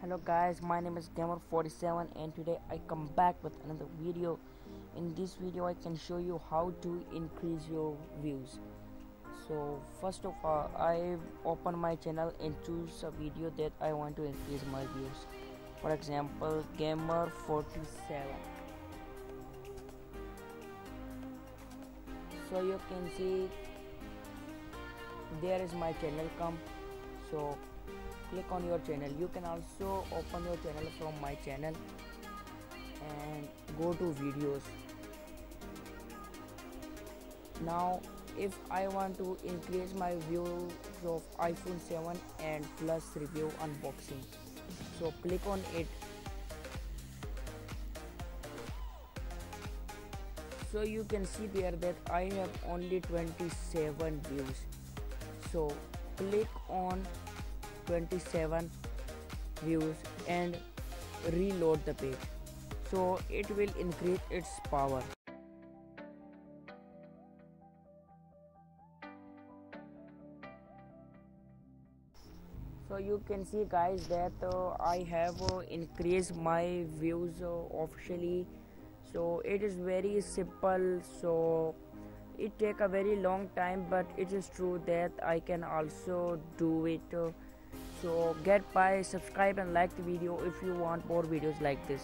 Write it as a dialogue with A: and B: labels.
A: hello guys my name is gamer47 and today i come back with another video. In this video i can show you how to increase your views. So first of all i open my channel and choose a video that i want to increase my views. For example gamer47 so you can see there is my channel come. So click on your channel. You can also open your channel from my channel and go to videos. Now if I want to increase my views of iPhone 7 and plus review unboxing so click on it. So you can see there that I have only 27 views. So click on 27 views and reload the page. So it will increase its power. So you can see guys that uh, I have uh, increased my views uh, officially. So it is very simple. So it take a very long time but it is true that I can also do it so get by subscribe and like the video if you want more videos like this